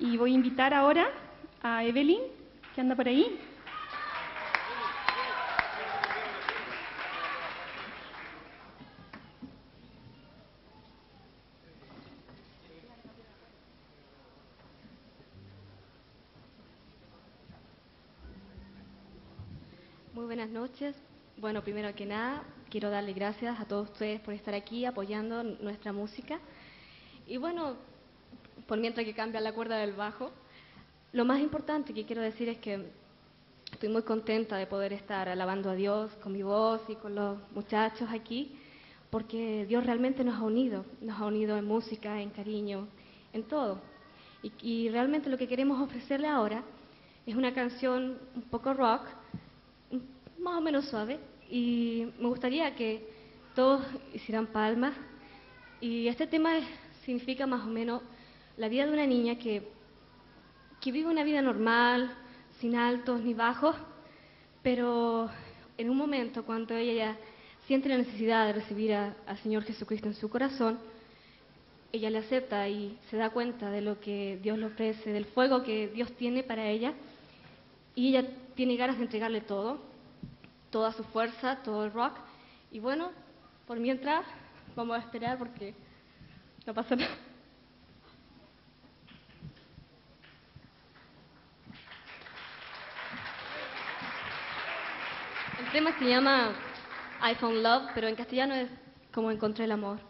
Y voy a invitar ahora a Evelyn, que anda por ahí. Muy buenas noches. Bueno, primero que nada, quiero darle gracias a todos ustedes por estar aquí apoyando nuestra música. Y bueno, por mientras que cambia la cuerda del bajo, lo más importante que quiero decir es que estoy muy contenta de poder estar alabando a Dios con mi voz y con los muchachos aquí, porque Dios realmente nos ha unido, nos ha unido en música, en cariño, en todo. Y, y realmente lo que queremos ofrecerle ahora es una canción un poco rock, más o menos suave y me gustaría que todos hicieran palmas. Y este tema es- significa más o menos la vida de una niña que, que vive una vida normal, sin altos ni bajos, pero en un momento cuando ella siente la necesidad de recibir al Señor Jesucristo en su corazón, ella le acepta y se da cuenta de lo que Dios le ofrece, del fuego que Dios tiene para ella, y ella tiene ganas de entregarle todo, toda su fuerza, todo el rock. Y bueno, por mientras vamos a esperar porque no pasa nada. El tema se llama I Found Love, pero en castellano es como encontré el amor.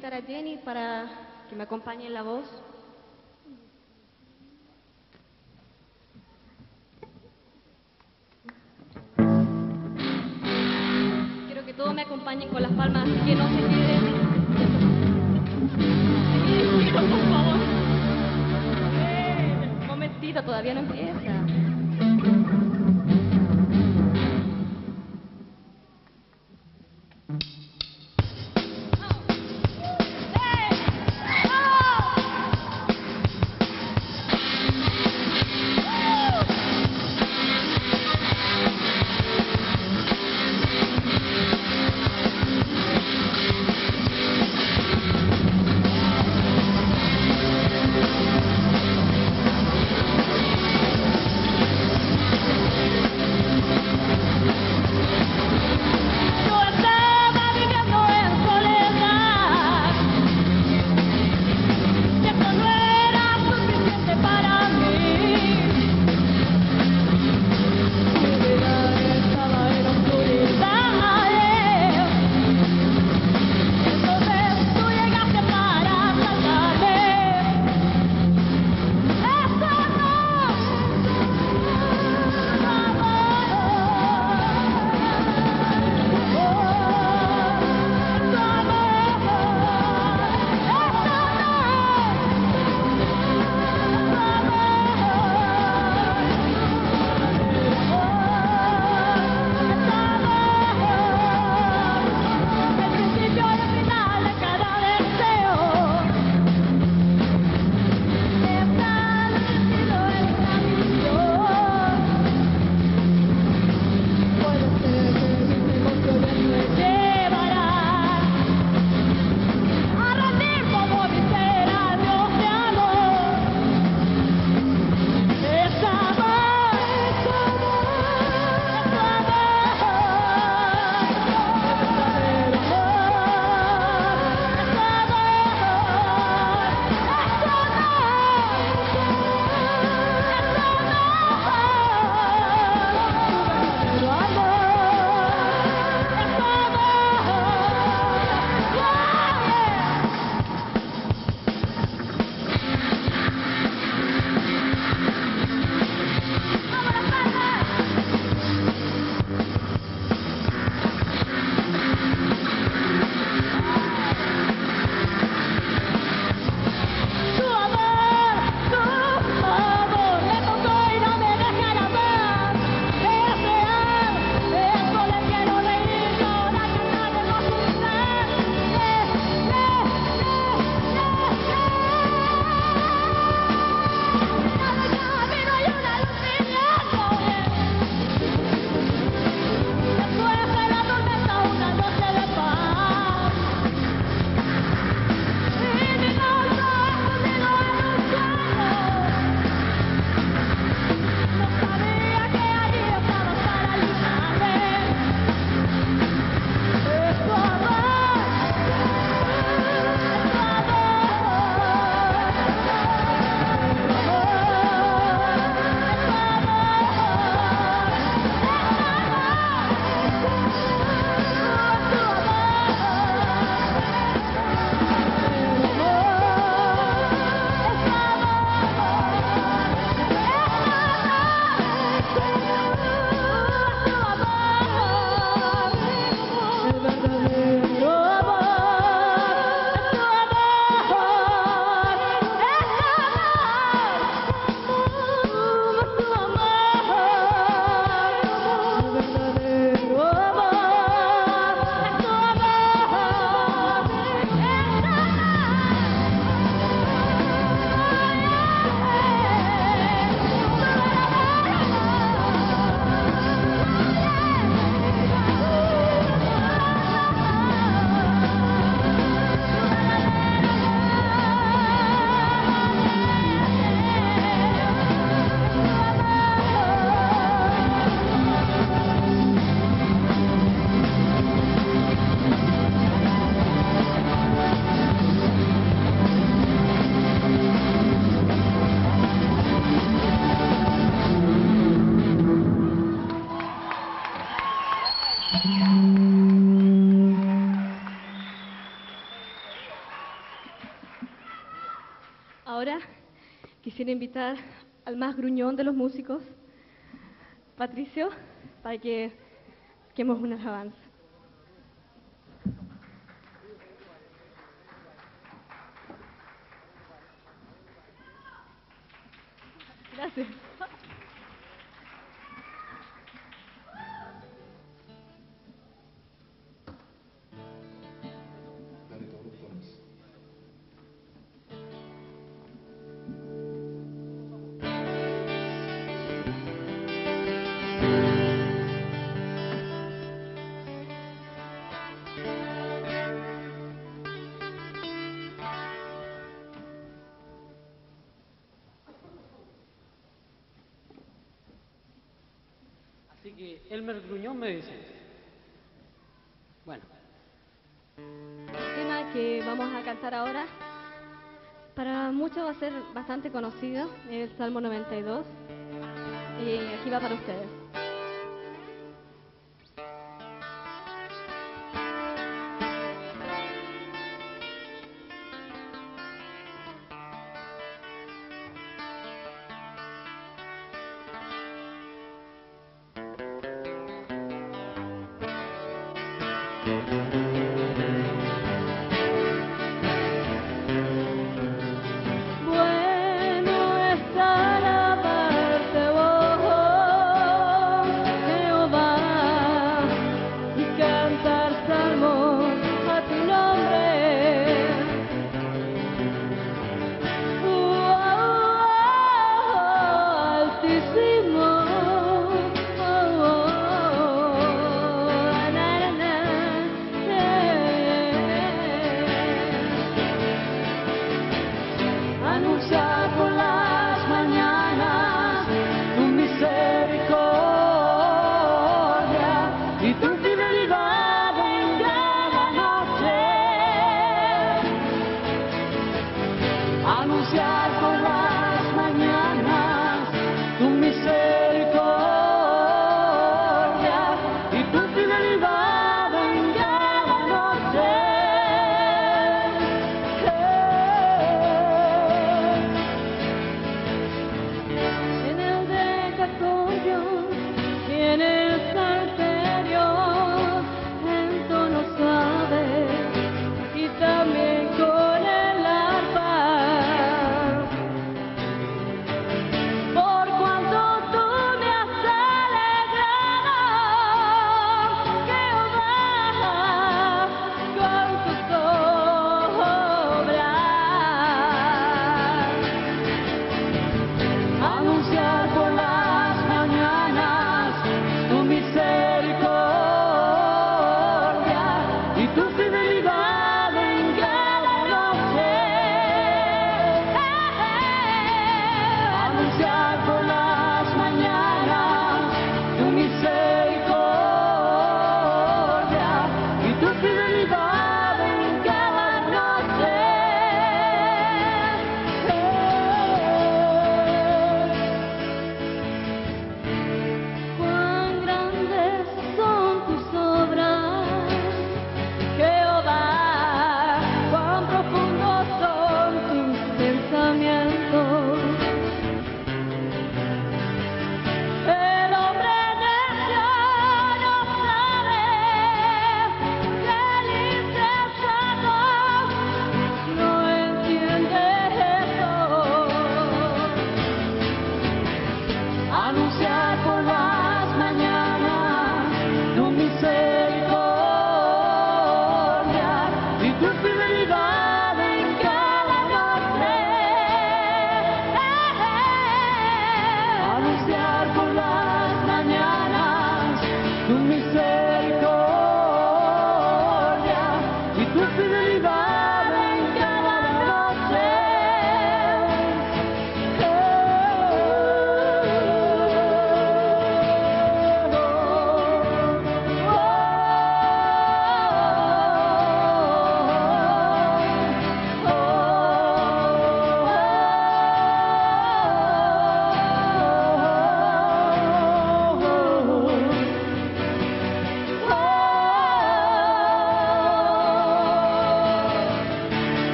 Invitar a Jenny para que me acompañe en la voz. Quiero que todos me acompañen con las palmas, así que no se queden. Por favor. Eh, Un momentito, todavía no empieza. Quisiera invitar al más gruñón de los músicos, Patricio, para que quemos una alabanza. Que Elmer Gruñón me dice. Bueno, El tema que vamos a cantar ahora, para muchos va a ser bastante conocido, el Salmo 92, y aquí va para ustedes. Bueno Anunciar por las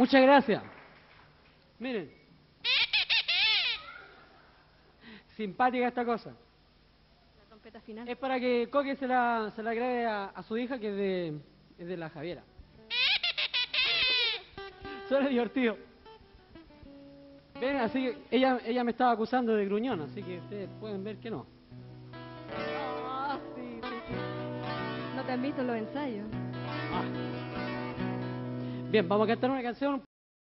Muchas gracias. Miren. Simpática esta cosa. La trompeta final. Es para que Coque se la, se la grabe a, a su hija, que es de, es de la Javiera. Suena divertido. Ven, así que ella, ella me estaba acusando de gruñón, así que ustedes pueden ver que no. Ah, sí, sí, sí. No te han visto los ensayos. Ah. Bien, vamos a cantar una canción